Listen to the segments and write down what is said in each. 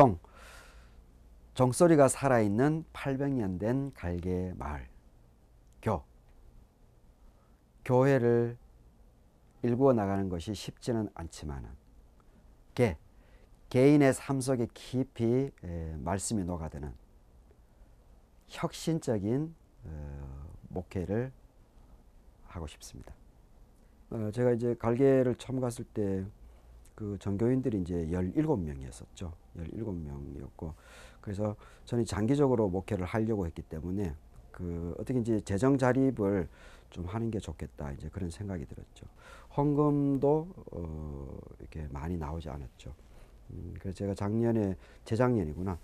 종 종소리가 살아있는 800년 된 갈개 마을 교 교회를 일구어 나가는 것이 쉽지는 않지만은 개 개인의 삶 속에 깊이 에, 말씀이 녹아드는 혁신적인 어, 목회를 하고 싶습니다. 어, 제가 이제 갈개를 처음 갔을 때 그 전교인들이 이제 17명이었었죠. 17명이었고 그래서 저는 장기적으로 목회를 하려고 했기 때문에 그 어떻게 이제 재정 자립을 좀 하는 게 좋겠다 이제 그런 생각이 들었죠. 헌금도 어 이렇게 많이 나오지 않았죠. 음, 그래서 제가 작년에 재작년이구나.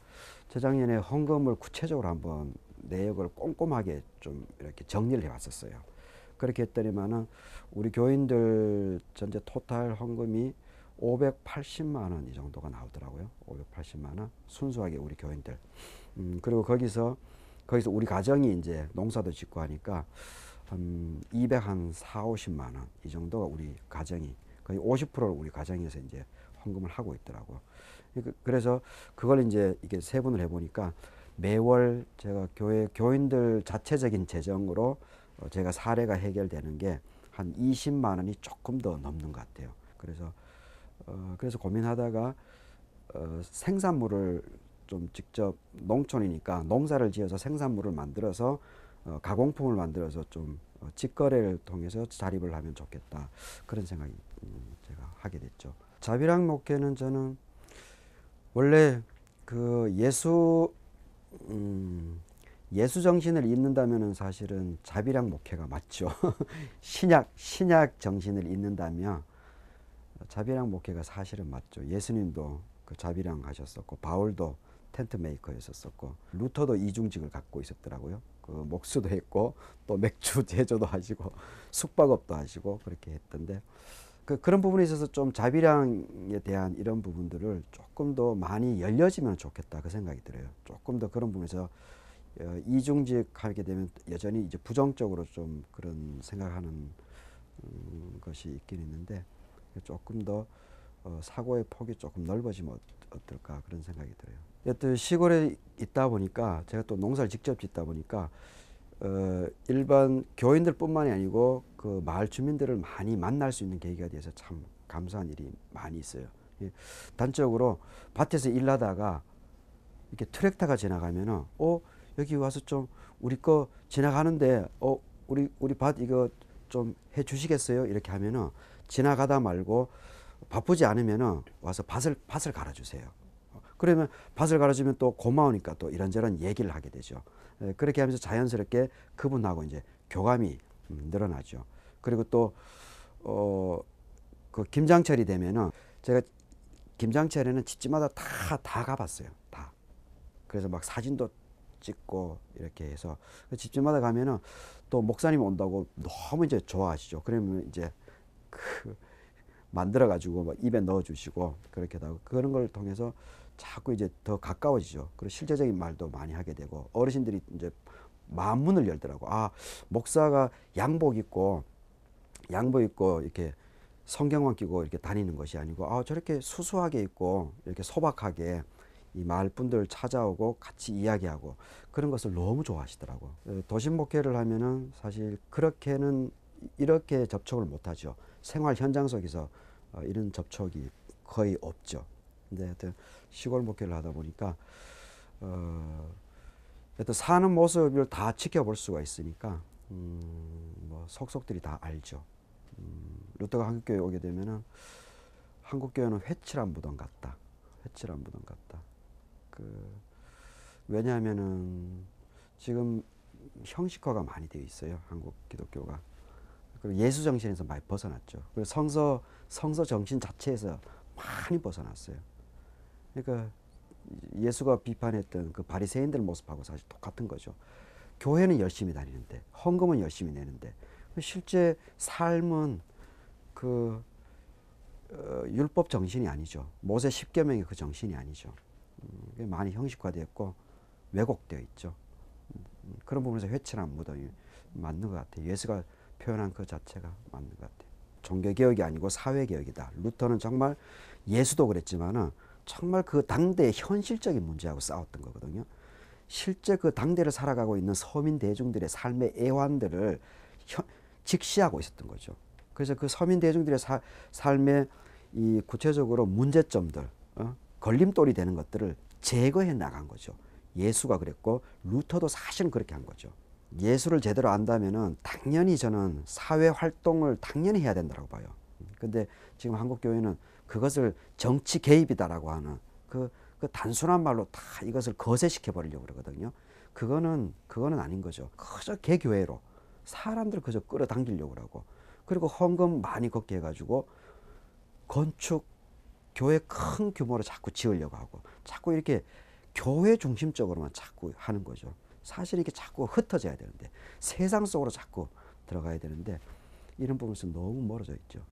재작년에 헌금을 구체적으로 한번 내역을 꼼꼼하게 좀 이렇게 정리를 해왔었어요. 그렇게 했더니만은 우리 교인들 전체 토탈 헌금이 580만 원 이 정도가 나오더라고요. 580만 원 순수하게 우리 교인들. 음, 그리고 거기서 거기서 우리 가정이 이제 농사도 짓고 하니까 한 200, 한 4, 50만 원 이 정도가 우리 가정이 거의 50%를 우리 가정에서 이제 헌금을 하고 있더라고요. 그래서 그걸 이제 이게 세분을 해보니까 매월 제가 교회 교인들 자체적인 재정으로 어, 제가 사례가 해결되는 게 한 20만 원이 조금 더 넘는 것 같아요. 그래서 어, 그래서 고민하다가 어, 생산물을 좀 직접 농촌이니까 농사를 지어서 생산물을 만들어서 어, 가공품을 만들어서 좀 어, 직거래를 통해서 자립을 하면 좋겠다 그런 생각이 음, 제가 하게 됐죠. 자비랑 목회는 저는 원래 그 예수 음, 예수 정신을 잇는다면은 사실은 자비랑 목회가 맞죠. 신약 신약 정신을 잇는다면 자비랑 목회가 사실은 맞죠. 예수님도 그 자비랑 하셨었고 바울도 텐트 메이커였었고 루터도 이중직을 갖고 있었더라고요. 그 목수도 했고 또 맥주 제조도 하시고 숙박업도 하시고 그렇게 했던데 그 그런 부분에 있어서 좀 자비량에 대한 이런 부분들을 조금 더 많이 열려지면 좋겠다 그 생각이 들어요. 조금 더 그런 부분에서 어, 이중직 하게 되면 여전히 이제 부정적으로 좀 그런 생각하는 음, 것이 있긴 있는데 조금 더 어, 사고의 폭이 조금 넓어지면 어떨까 그런 생각이 들어요. 여튼 시골에 있다 보니까 제가 또 농사를 직접 짓다 보니까 어, 일반 교인들뿐만이 아니고 그 마을 주민들을 많이 만날 수 있는 계기가 돼서 참 감사한 일이 많이 있어요. 예, 단적으로 밭에서 일하다가 이렇게 트랙터가 지나가면은 어 여기 와서 좀 우리 거 지나가는데 어 우리 우리 밭 이거 좀 해주시겠어요? 이렇게 하면은 지나가다 말고 바쁘지 않으면은 와서 밭을 밭을 갈아주세요. 그러면 밭을 갈아주면 또 고마우니까 또 이런저런 얘기를 하게 되죠. 그렇게 하면서 자연스럽게 그분하고 이제 교감이 음, 늘어나죠. 그리고 또, 어, 그 김장철이 되면은 제가 김장철에는 집집마다 다, 다 가봤어요. 다. 그래서 막 사진도 찍고 이렇게 해서 그 집집마다 가면은 또 목사님 온다고 너무 이제 좋아하시죠. 그러면 이제 그 만들어 가지고 뭐 입에 넣어 주시고 그렇게 하고 그런 걸 통해서 자꾸 이제 더 가까워지죠. 그리고 실제적인 말도 많이 하게 되고 어르신들이 이제 마음 문을 열더라고. 아 목사가 양복 입고 양복 입고 이렇게 성경만 끼고 이렇게 다니는 것이 아니고 아 저렇게 수수하게 입고 이렇게 소박하게 이 마을 분들 찾아오고 같이 이야기하고 그런 것을 너무 좋아하시더라고. 어, 도심 목회를 하면은 사실 그렇게는 이렇게 접촉을 못 하죠. 생활 현장 속에서 어, 이런 접촉이 거의 없죠. 근데 하여튼 시골 목회를 하다 보니까 어, 하여튼 사는 모습을 다 지켜볼 수가 있으니까 음, 뭐 속속들이 다 알죠. 음, 루터가 한국교회 오게 되면은 한국교회는 회칠한 무덤 같다. 회칠한 무덤 같다. 그 왜냐하면은 지금 형식화가 많이 되어 있어요. 한국 기독교가. 그리고 예수 정신에서 많이 벗어났죠. 그리고 성서 성서 정신 자체에서 많이 벗어났어요. 그러니까 예수가 비판했던 그 바리새인들 모습하고 사실 똑같은 거죠. 교회는 열심히 다니는데 헌금은 열심히 내는데 실제 삶은 그 어, 율법 정신이 아니죠. 모세 십계명의 그 정신이 아니죠. 음, 많이 형식화되었고 왜곡되어 있죠. 음, 그런 부분에서 회칠한 무덤이 맞는 것 같아요. 예수가 표현한 그 자체가 맞는 것 같아요. 종교개혁이 아니고 사회개혁이다. 루터는 정말 예수도 그랬지만은 정말 그 당대의 현실적인 문제하고 싸웠던 거거든요. 실제 그 당대를 살아가고 있는 서민 대중들의 삶의 애환들을 현- 직시하고 있었던 거죠. 그래서 그 서민 대중들의 사- 삶의 이 구체적으로 문제점들, 어? 걸림돌이 되는 것들을 제거해 나간 거죠. 예수가 그랬고 루터도 사실은 그렇게 한 거죠. 예수를 제대로 안다면은 당연히 저는 사회 활동을 당연히 해야 된다고 봐요. 근데 지금 한국 교회는 그것을 정치 개입이다라고 하는 그, 그 단순한 말로 다 이것을 거세시켜 버리려고 그러거든요. 그거는 그거는 아닌 거죠. 그저 개교회로 사람들 그저 끌어당기려고 그러고 그리고 헌금 많이 걷게 해가지고 건축 교회 큰 규모로 자꾸 지으려고 하고 자꾸 이렇게 교회 중심적으로만 자꾸 하는 거죠. 사실 이게 자꾸 흩어져야 되는데 세상 속으로 자꾸 들어가야 되는데 이런 부분에서 너무 멀어져 있죠.